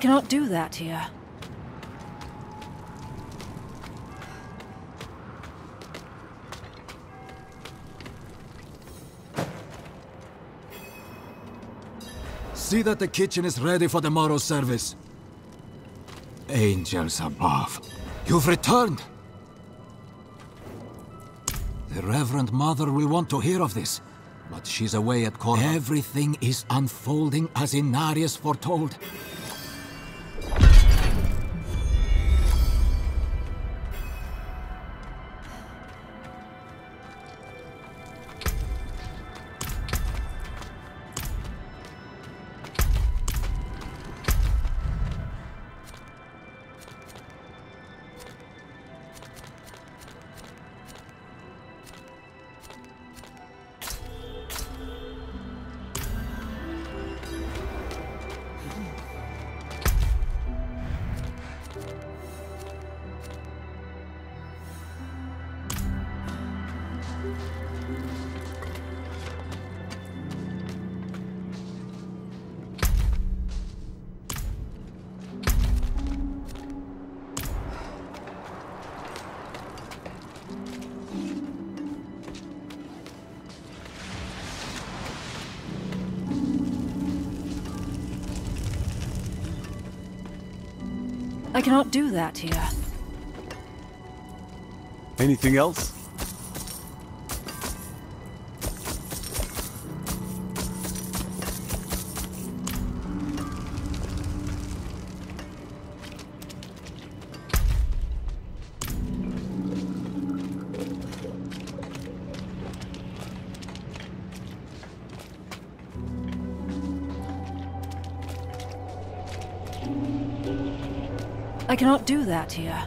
I cannot do that here. See that the kitchen is ready for the morrow's service. Angels above. You've returned! The Reverend Mother will want to hear of this, but she's away at court. Everything is unfolding as Inarius foretold. I cannot do that here. Anything else? I cannot do that here.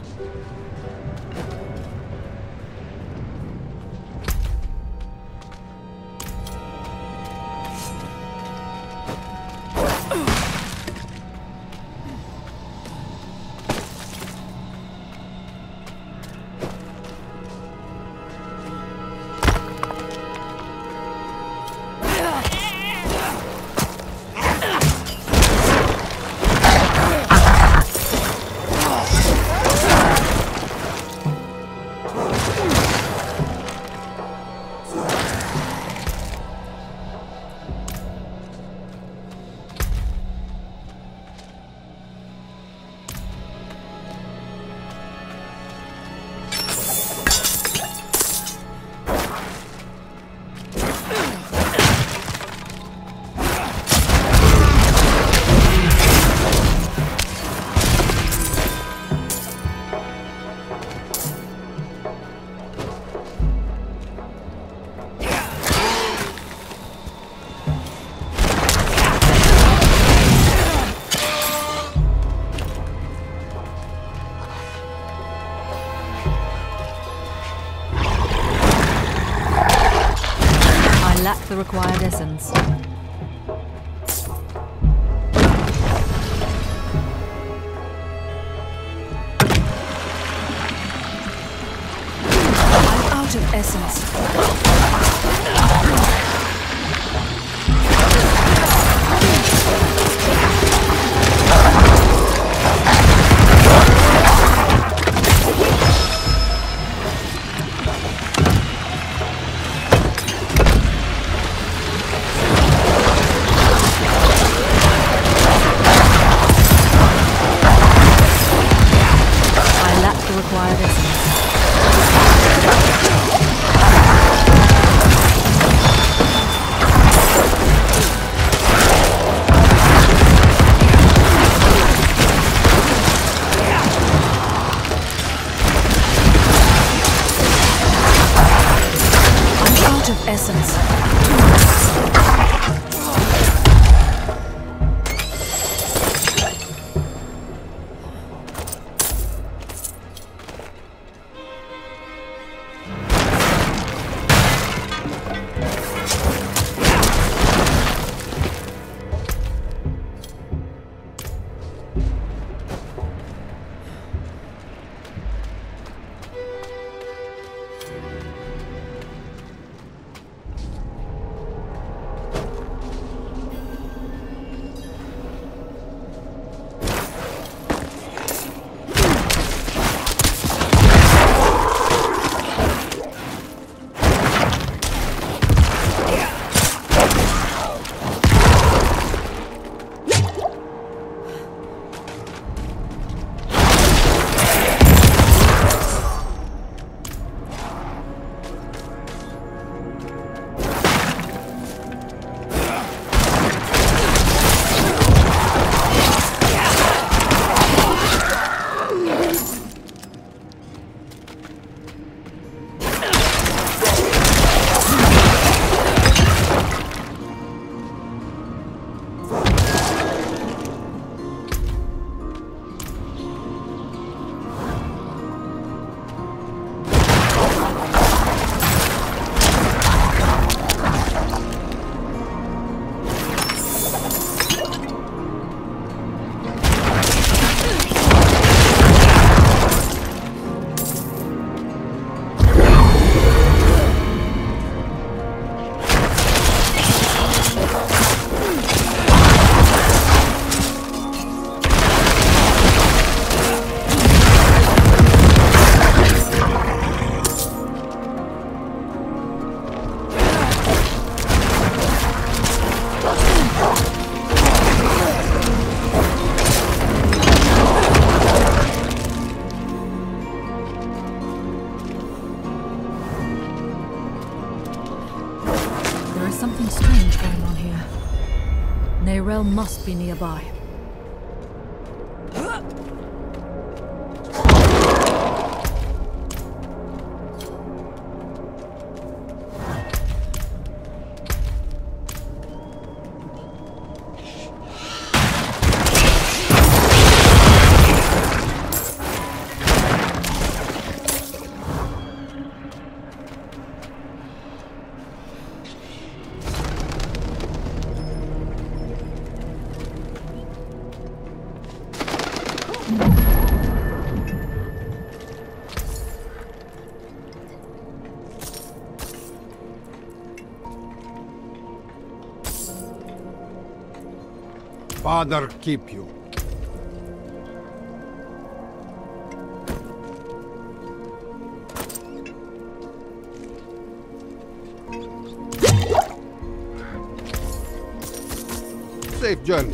The required essence. Be nearby. Father keep you. Safe journey.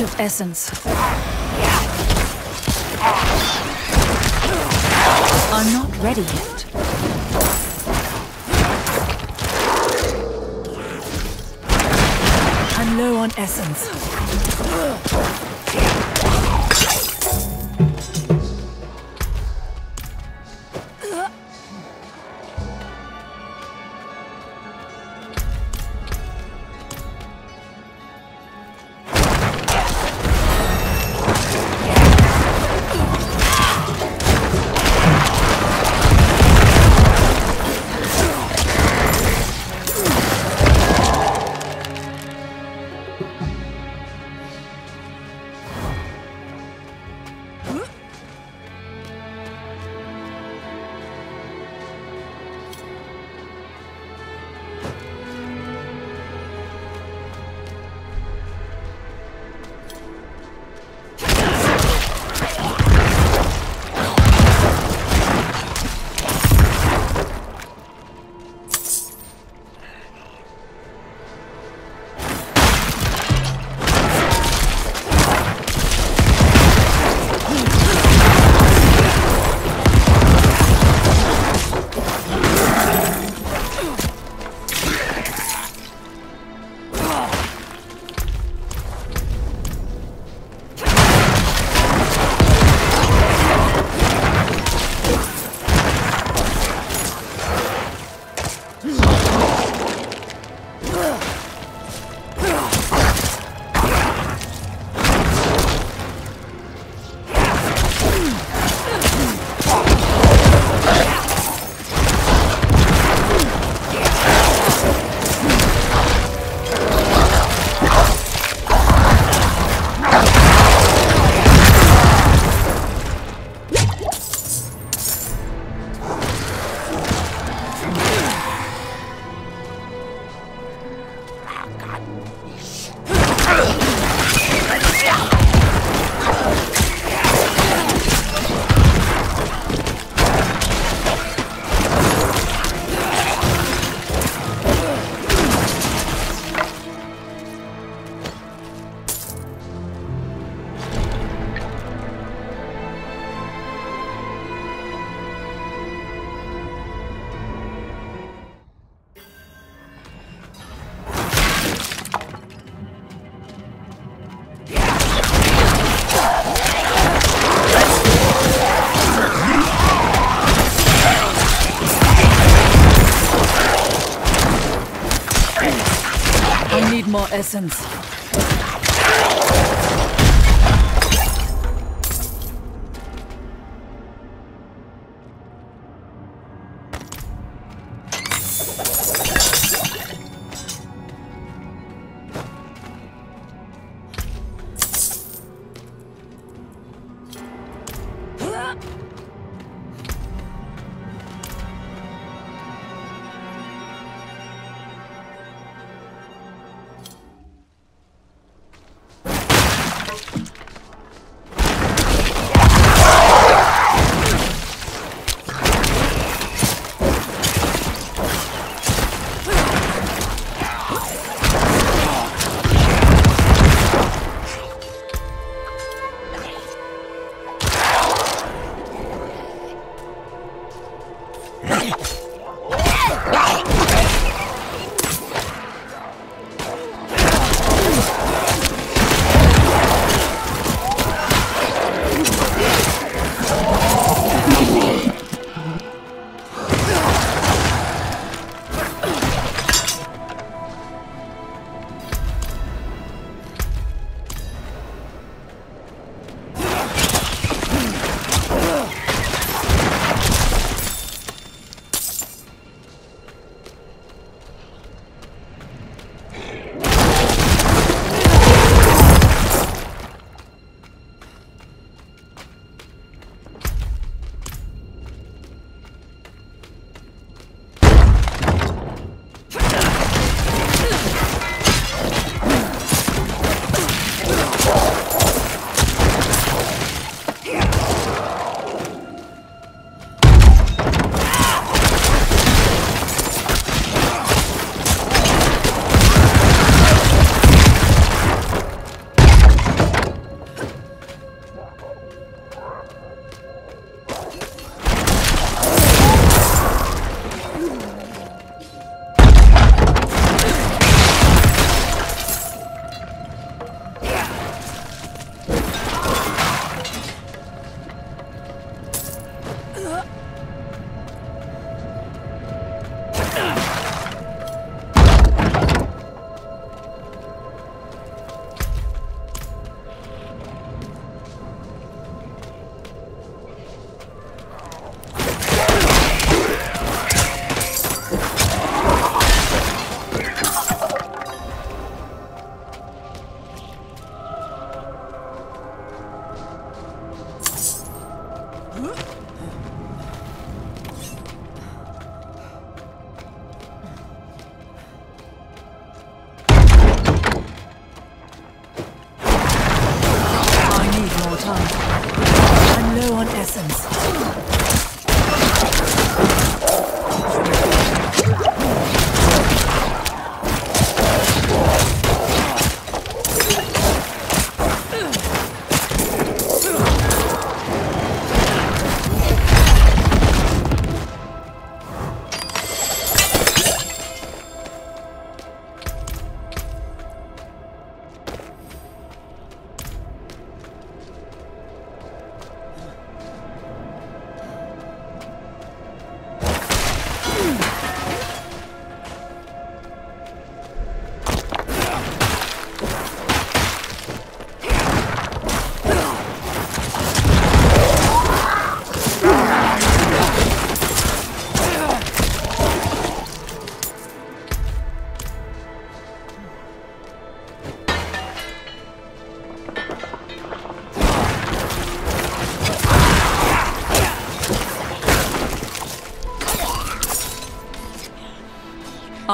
Of essence. I'm not ready yet. I'm low on essence. Essence.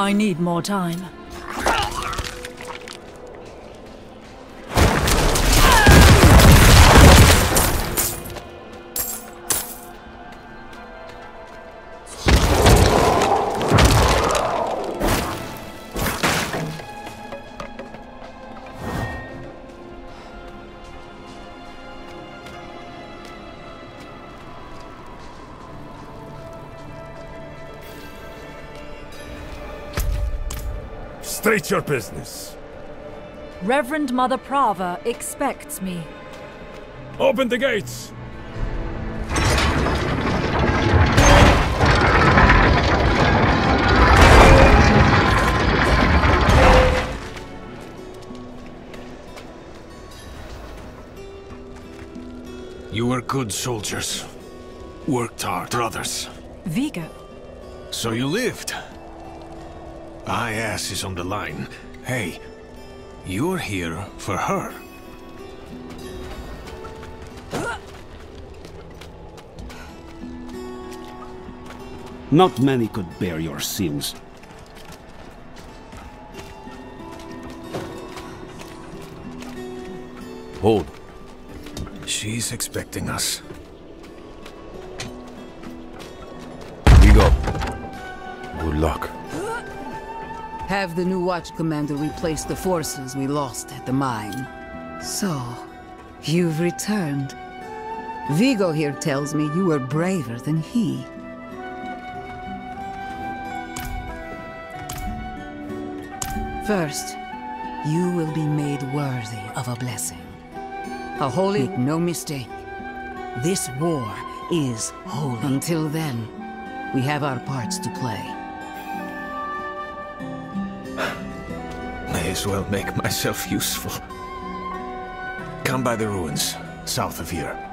I need more time. Straight your business. Reverend Mother Prava expects me. Open the gates! You were good soldiers. Worked hard. Brothers. Vigo. So you lived. My ass is on the line. Hey, you're here for her. Not many could bear your sins. Hold. She's expecting us. Vigo. Good luck. Have the new watch commander replace the forces we lost at the mine. So, you've returned. Vigo here tells me you were braver than he. First, you will be made worthy of a blessing. A holy, make no mistake. This war is holy. Until then, we have our parts to play. As well make myself useful. Come by the ruins, south of here.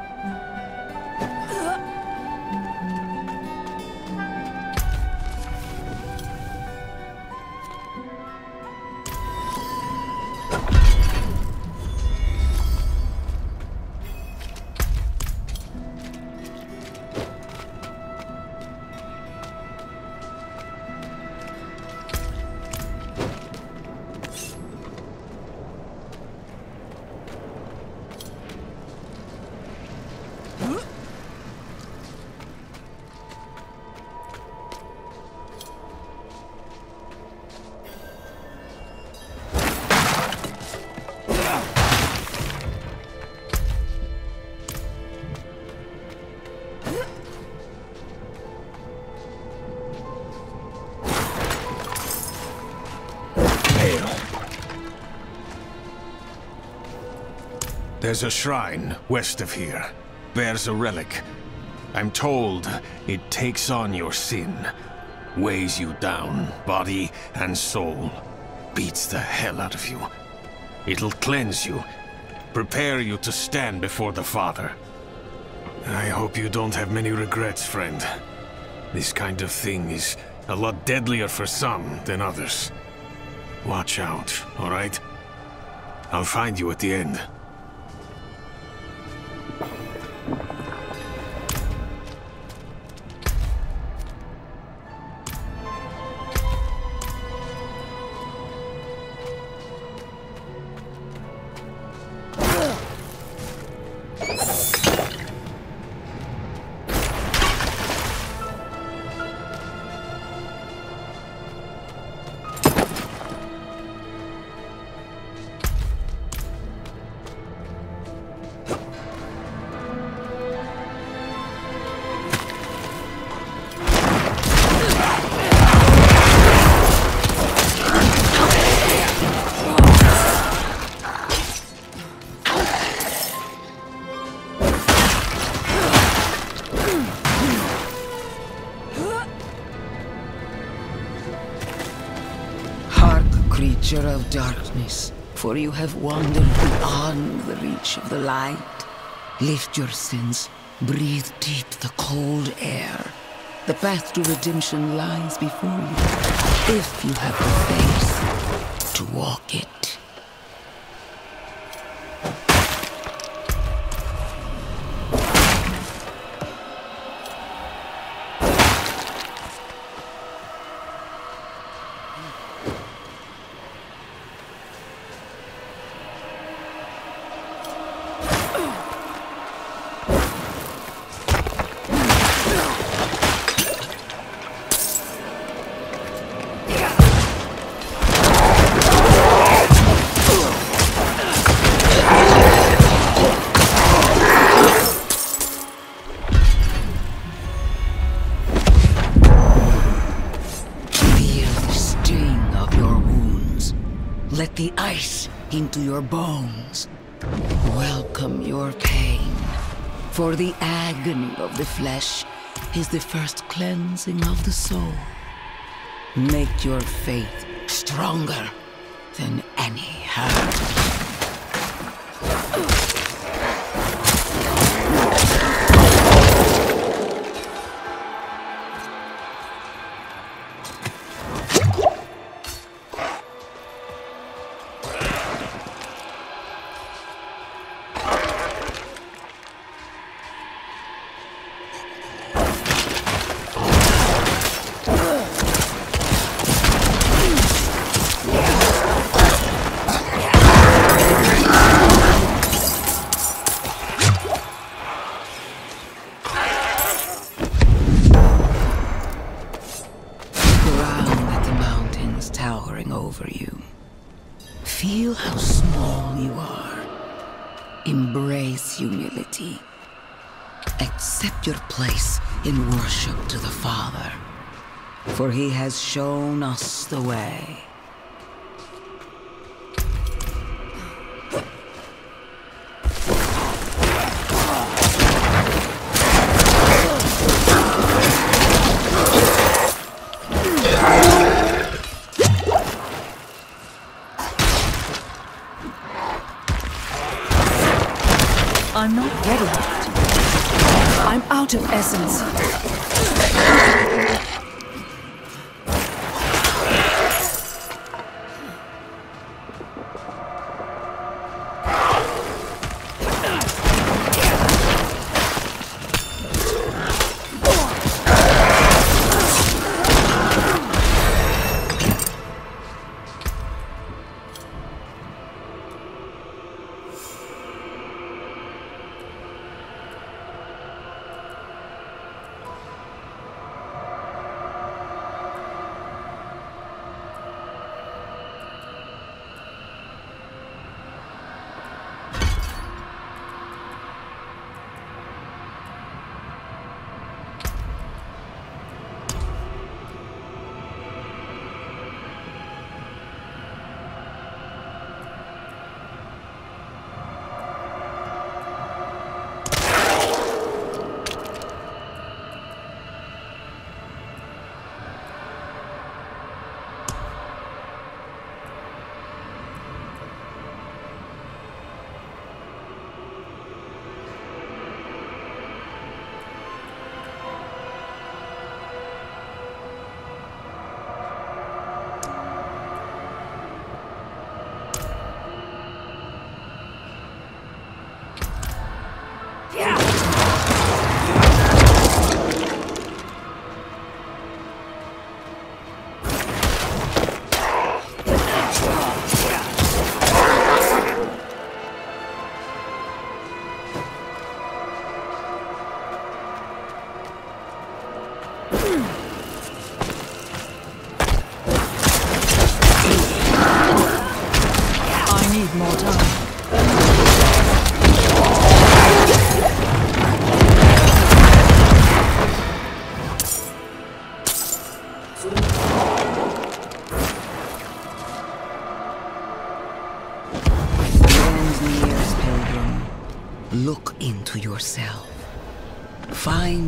There's a shrine west of here. Bears a relic. I'm told it takes on your sin. Weighs you down, body and soul. Beats the hell out of you. It'll cleanse you. Prepare you to stand before the Father. I hope you don't have many regrets, friend. This kind of thing is a lot deadlier for some than others. Watch out, alright? I'll find you at the end. Of darkness, for you have wandered beyond the reach of the light. Lift your sins, breathe deep the cold air. The path to redemption lies before you, if you have the faith to walk it. Into your bones. Welcome your pain. For the agony of the flesh is the first cleansing of the soul. Make your faith stronger than any hurt. Embrace humility. Accept your place in worship to the Father, for he has shown us the way.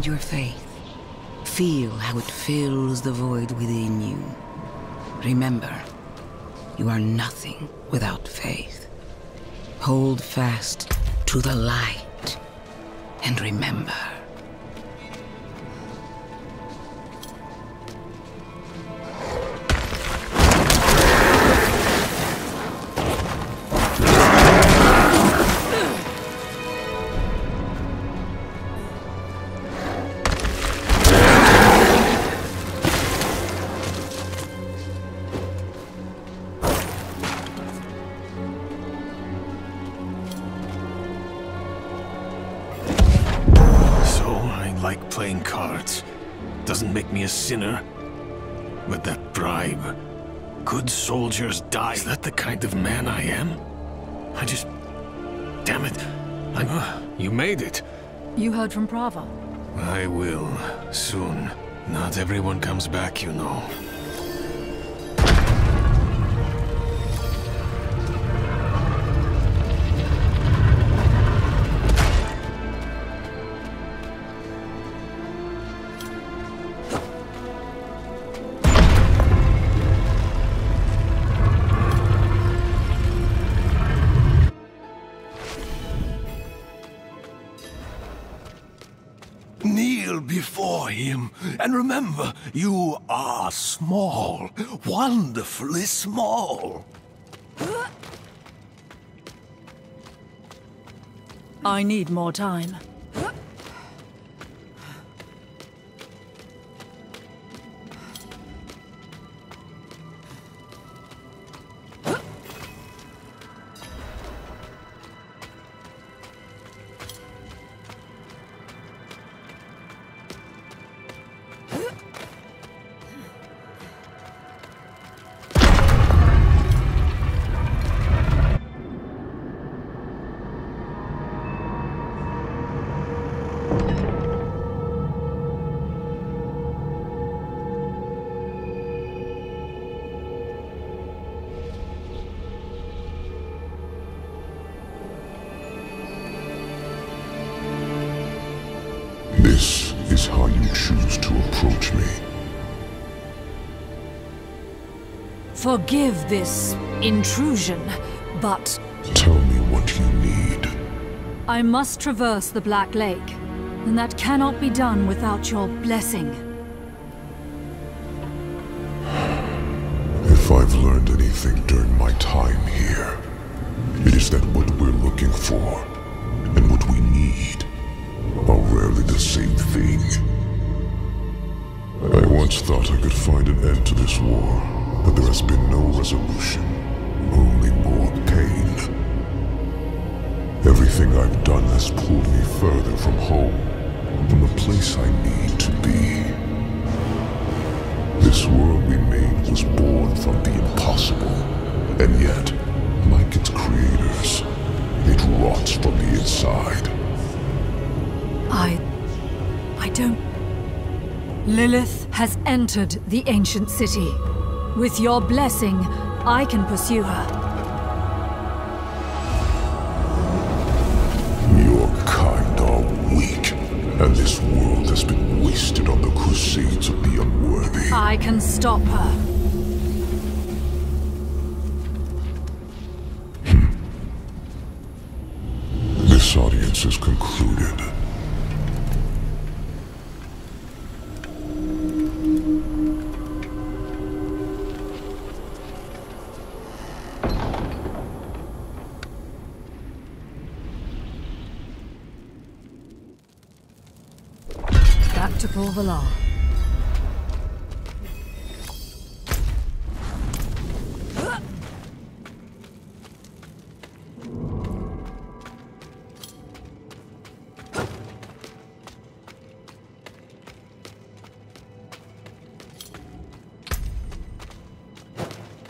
Find your faith. Feel how it fills the void within you. Remember, you are nothing without faith. Hold fast to the light and remember. Die. Is that the kind of man I am? I just... Damn it. I'm... Uh, you made it. You heard from Prava. I will. Soon. Not everyone comes back, you know. And remember, you are small, wonderfully small. I need more time. Forgive this intrusion, but Tell me what you need. I must traverse the Black Lake, and that cannot be done without your blessing. Further from home, from the place I need to be. This world we made was born from the impossible, and yet, like its creators, it rots from the inside. I... I don't... Lilith has entered the ancient city. With your blessing, I can pursue her. And this world has been wasted on the crusades of the unworthy. I can stop her. Hmm. This audience is concluded.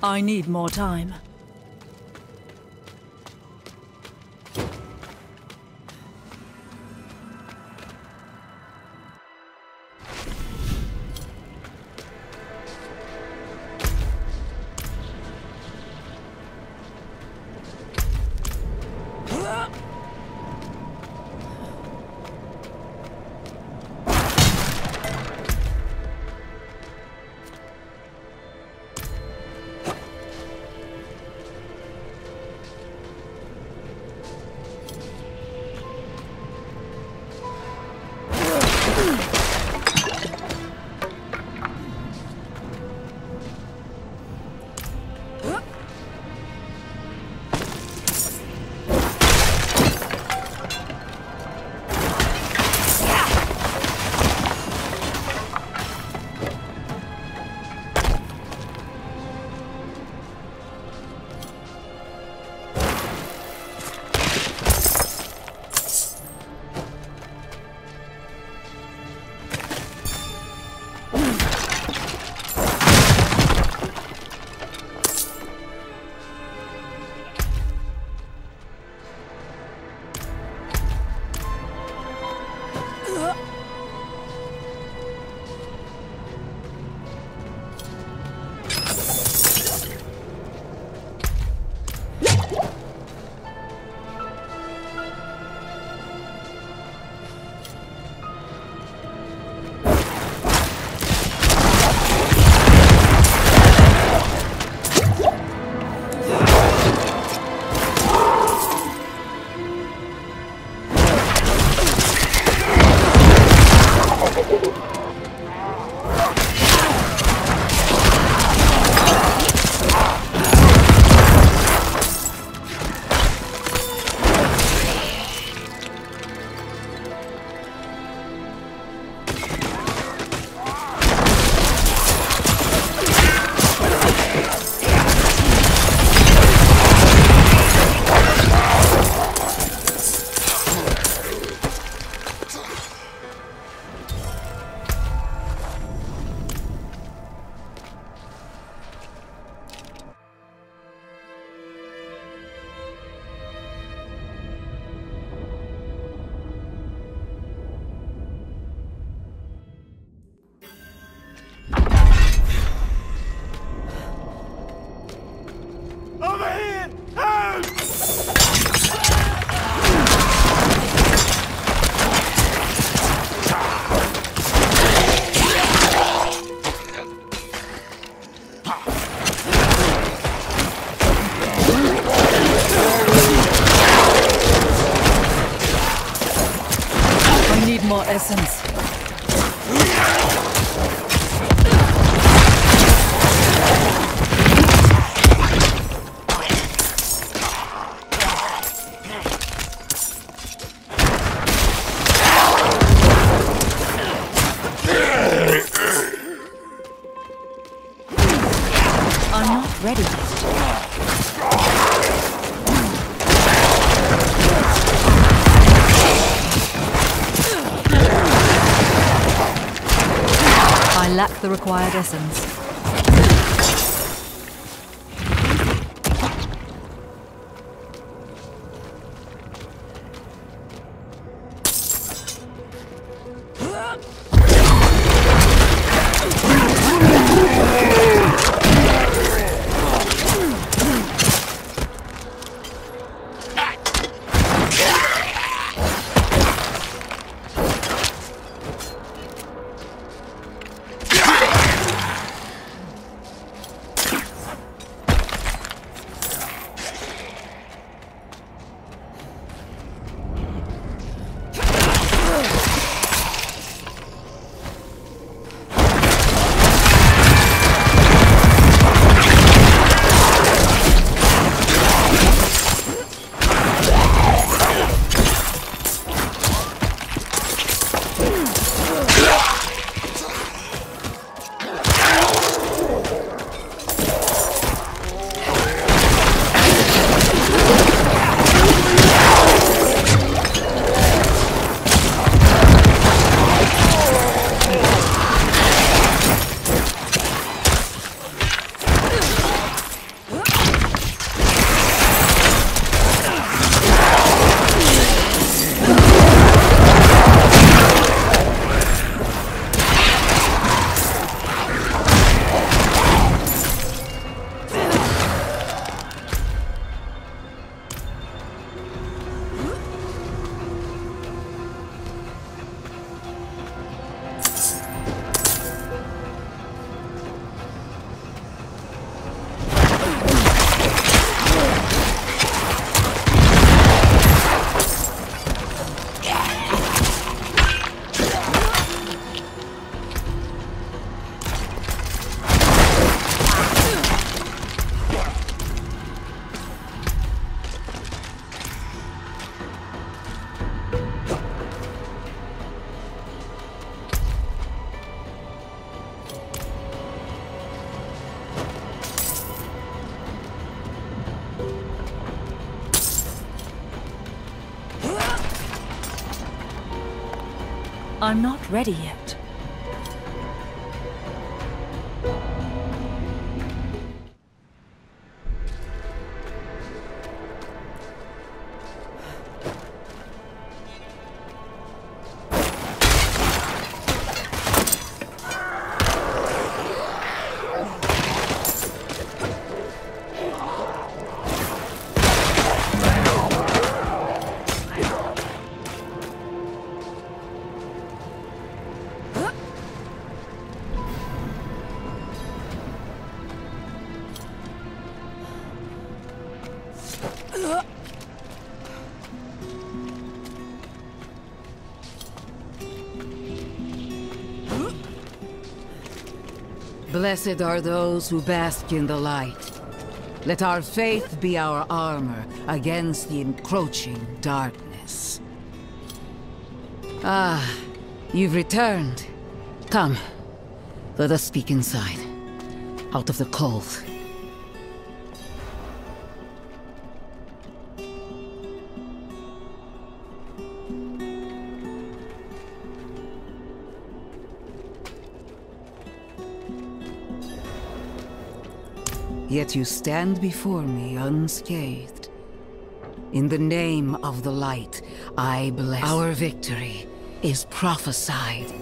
I need more time. Required essence. Blessed are those who bask in the light. Let our faith be our armor against the encroaching darkness. Ah, you've returned. Come, let us speak inside, out of the cold. Yet you stand before me unscathed. In the name of the light, I bless. Our victory is prophesied